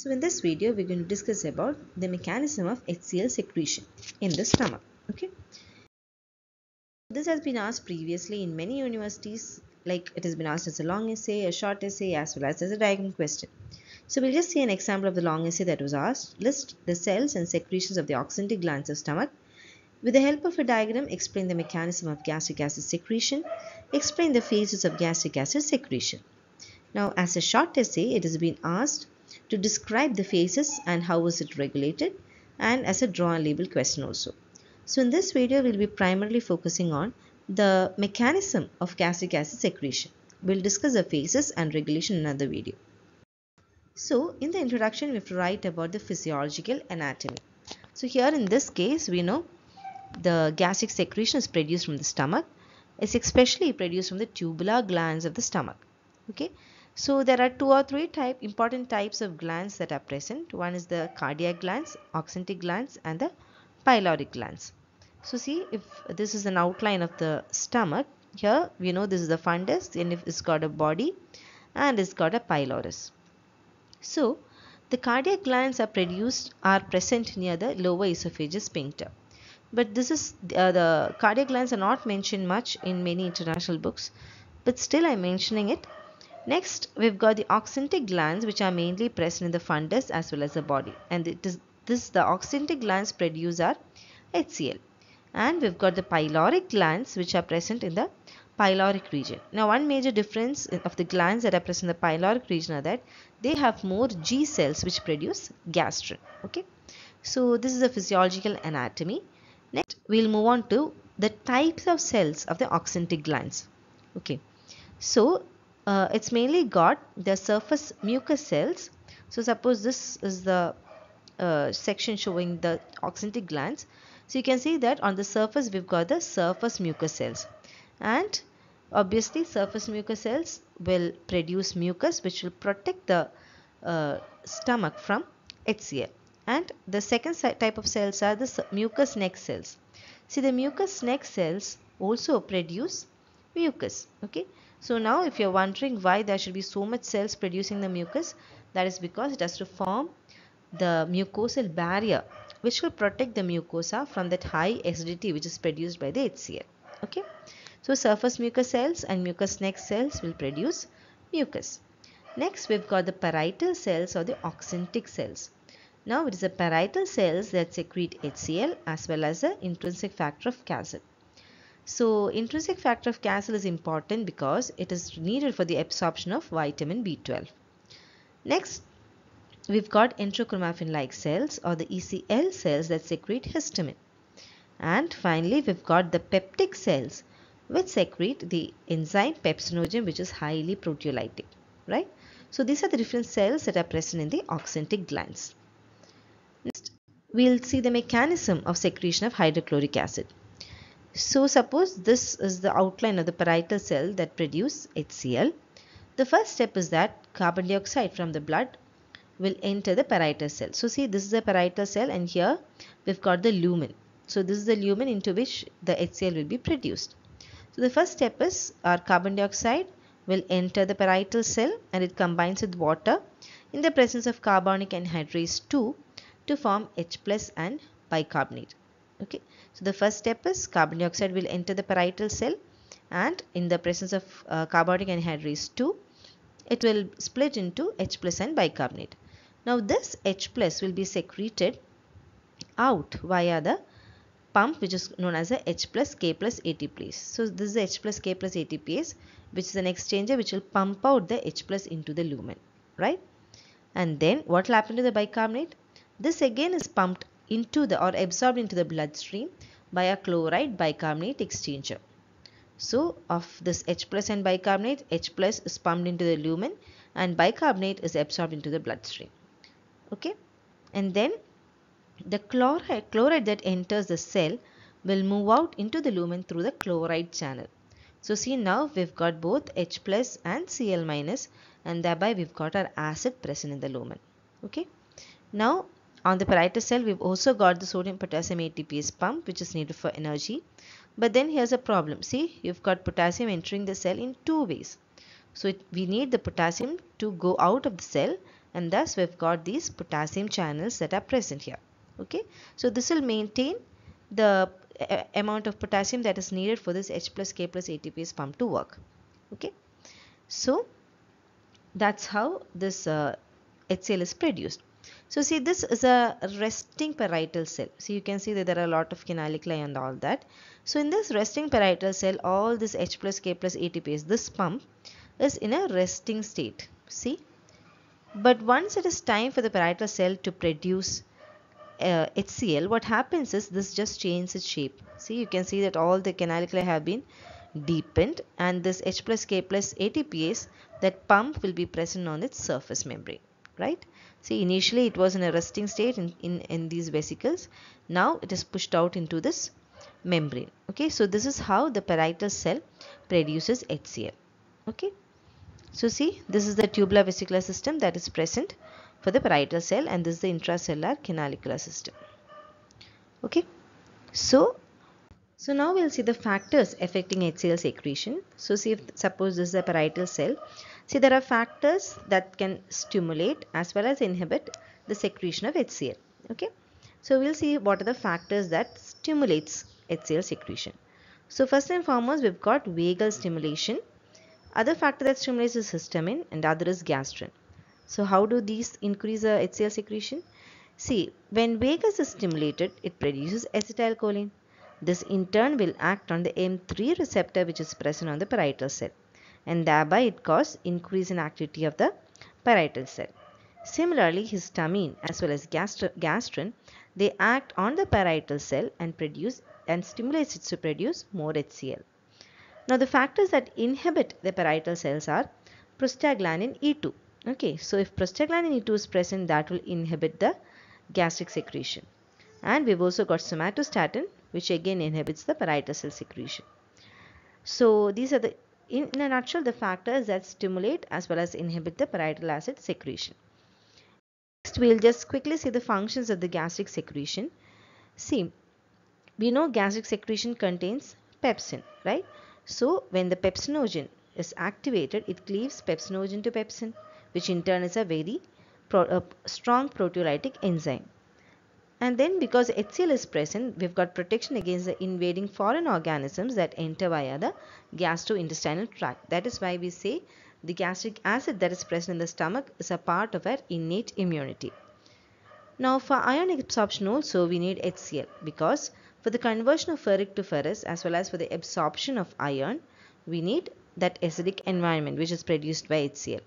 So in this video we're going to discuss about the mechanism of HCl secretion in the stomach. Okay. This has been asked previously in many universities like it has been asked as a long essay, a short essay as well as as a diagram question. So we'll just see an example of the long essay that was asked. List the cells and secretions of the oxyntic glands of stomach. With the help of a diagram, explain the mechanism of gastric acid secretion. Explain the phases of gastric acid secretion. Now as a short essay, it has been asked to describe the phases and how was it regulated and as a draw and label question also. So in this video, we'll be primarily focusing on the mechanism of gastric acid secretion. We'll discuss the phases and regulation in another video. So in the introduction, we have to write about the physiological anatomy. So here in this case, we know the gastric secretion is produced from the stomach. It's especially produced from the tubular glands of the stomach. Okay. So there are two or three type important types of glands that are present. One is the cardiac glands, oxyntic glands and the pyloric glands. So see if this is an outline of the stomach. Here we know this is the fundus and if it's got a body and it's got a pylorus. So the cardiac glands are produced are present near the lower esophageal sphincter. But this is uh, the cardiac glands are not mentioned much in many international books. But still I'm mentioning it. Next we've got the oxyntic glands which are mainly present in the fundus as well as the body. And it is this the oxyntic glands produce our HCl. And we've got the pyloric glands which are present in the pyloric region. Now one major difference of the glands that are present in the pyloric region are that they have more G cells which produce gastrin. Okay. So this is the physiological anatomy. Next we'll move on to the types of cells of the oxyntic glands. Okay. So uh, it's mainly got the surface mucous cells. So suppose this is the uh, section showing the oxyntic glands. So you can see that on the surface we've got the surface mucous cells and obviously surface mucous cells will produce mucus which will protect the uh, stomach from HCl and the second type of cells are the mucous neck cells. See the mucous neck cells also produce mucus okay. So now if you're wondering why there should be so much cells producing the mucus that is because it has to form the mucosal barrier which will protect the mucosa from that high acidity which is produced by the HCl okay. So surface mucous cells and mucous neck cells will produce mucus. Next we've got the parietal cells or the oxyntic cells. Now it is the parietal cells that secrete HCl as well as the intrinsic factor of Castle. So intrinsic factor of Castle is important because it is needed for the absorption of vitamin B12. Next we've got enterochromaffin like cells or the ECL cells that secrete histamine. And finally we've got the peptic cells which secrete the enzyme pepsinogen which is highly proteolytic right so these are the different cells that are present in the oxyntic glands next we'll see the mechanism of secretion of hydrochloric acid so suppose this is the outline of the parietal cell that produce HCl. The first step is that carbon dioxide from the blood will enter the parietal cell. So see this is the parietal cell and here we've got the lumen. So this is the lumen into which the HCl will be produced. So the first step is our carbon dioxide will enter the parietal cell and it combines with water in the presence of carbonic anhydrase 2 to form H plus and bicarbonate. Okay. So the first step is carbon dioxide will enter the parietal cell and in the presence of uh, carbonic anhydrase 2 it will split into H plus and bicarbonate. Now this H plus will be secreted out via the pump which is known as a H plus K plus ATPase. So this is H plus K plus ATPase which is an exchanger which will pump out the H plus into the lumen right and then what will happen to the bicarbonate this again is pumped into the or absorbed into the bloodstream by a chloride bicarbonate exchanger so of this H plus and bicarbonate H plus is pumped into the lumen and bicarbonate is absorbed into the bloodstream okay and then the chloride, chloride that enters the cell will move out into the lumen through the chloride channel. So see now we've got both H plus and Cl minus and thereby we've got our acid present in the lumen. Okay. Now on the parietal cell we've also got the sodium potassium ATPase pump which is needed for energy. But then here's a problem. See you've got potassium entering the cell in two ways. So it, we need the potassium to go out of the cell and thus we've got these potassium channels that are present here okay so this will maintain the uh, amount of potassium that is needed for this H plus K plus ATPase pump to work okay so that's how this uh, HCl is produced so see this is a resting parietal cell so you can see that there are a lot of canaliculi and all that so in this resting parietal cell all this H plus K plus ATPase this pump is in a resting state see but once it is time for the parietal cell to produce uh, HCl, what happens is this just changes its shape. See, you can see that all the canaliculi have been deepened and this H plus K plus ATPase, that pump will be present on its surface membrane, right? See, initially it was in a resting state in, in, in these vesicles. Now it is pushed out into this membrane. Okay, so this is how the parietal cell produces HCl. Okay. So see, this is the tubular vesicular system that is present for the parietal cell and this is the intracellular canalicular system. Okay. So, so now we'll see the factors affecting HCl secretion. So see if suppose this is a parietal cell. See there are factors that can stimulate as well as inhibit the secretion of HCl. Okay. So we'll see what are the factors that stimulates HCl secretion. So first and foremost we've got vagal stimulation other factor that stimulates is histamine and other is gastrin. So how do these increase the HCl secretion? See, when vagus is stimulated, it produces acetylcholine. This in turn will act on the M3 receptor which is present on the parietal cell and thereby it causes increase in activity of the parietal cell. Similarly, histamine as well as gastrin, they act on the parietal cell and produce and stimulates it to produce more HCl. Now the factors that inhibit the parietal cells are prostaglandin E2. Okay, so if prostaglandin E2 is present that will inhibit the gastric secretion. And we've also got somatostatin which again inhibits the parietal cell secretion. So these are the in, in a nutshell the factors that stimulate as well as inhibit the parietal acid secretion. Next we'll just quickly see the functions of the gastric secretion. See, we know gastric secretion contains pepsin, right? So when the pepsinogen is activated, it cleaves pepsinogen to pepsin, which in turn is a very pro strong proteolytic enzyme. And then because HCl is present, we've got protection against the invading foreign organisms that enter via the gastrointestinal tract. That is why we say the gastric acid that is present in the stomach is a part of our innate immunity. Now for iron absorption also we need HCl because for the conversion of ferric to ferrous as well as for the absorption of iron, we need that acidic environment which is produced by HCl.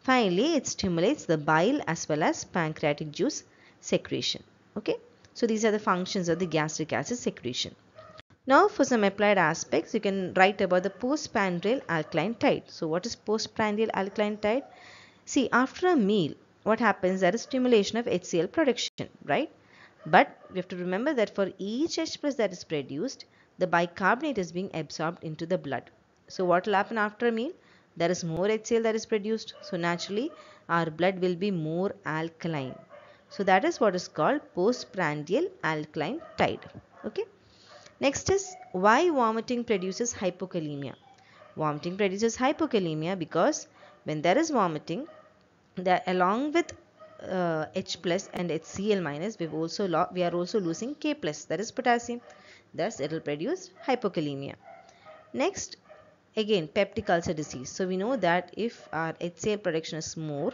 Finally, it stimulates the bile as well as pancreatic juice secretion. Okay, so these are the functions of the gastric acid secretion. Now for some applied aspects, you can write about the postprandial alkaline tide. So what is postprandial alkaline tide? See, after a meal, what happens? There is stimulation of HCl production, right? But we have to remember that for each H plus that is produced, the bicarbonate is being absorbed into the blood. So what will happen after a meal? There is more HCl that is produced. So naturally our blood will be more alkaline. So that is what is called postprandial alkaline tide. Okay. Next is why vomiting produces hypokalemia. Vomiting produces hypokalemia because when there is vomiting, that along with uh, H plus and HCl minus, we've also we are also losing K plus, that is potassium. Thus, it will produce hypokalemia. Next, again, peptic ulcer disease. So, we know that if our HCl production is more,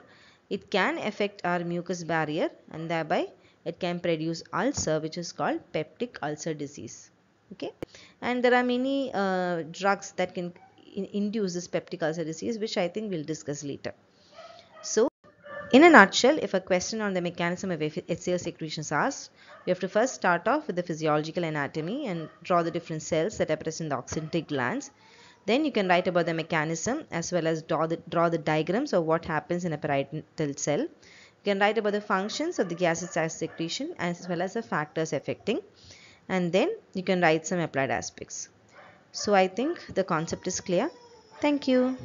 it can affect our mucous barrier and thereby it can produce ulcer which is called peptic ulcer disease. Okay, and there are many uh, drugs that can in induce this peptic ulcer disease which I think we'll discuss later. So, in a nutshell, if a question on the mechanism of HCl secretion is asked, we have to first start off with the physiological anatomy and draw the different cells that are present in the oxyntic glands. Then you can write about the mechanism as well as draw the, draw the diagrams of what happens in a parietal cell. You can write about the functions of the gaseous secretion as well as the factors affecting. And then you can write some applied aspects. So I think the concept is clear. Thank you.